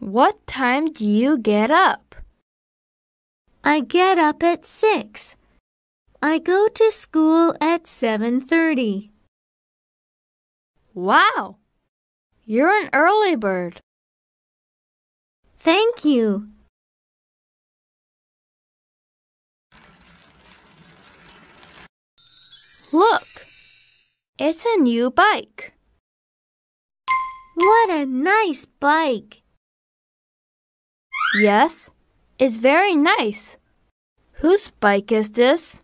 What time do you get up? I get up at 6. I go to school at 7:30. Wow! You're an early bird. Thank you. Look! It's a new bike. What a nice bike. Yes, it's very nice. Whose bike is this?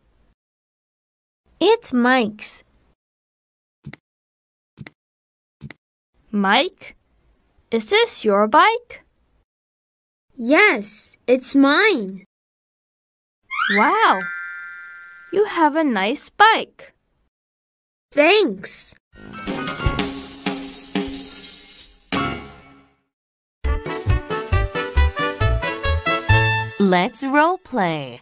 It's Mike's. Mike? Is this your bike? Yes, it's mine. Wow! You have a nice bike. Thanks. Let's role play.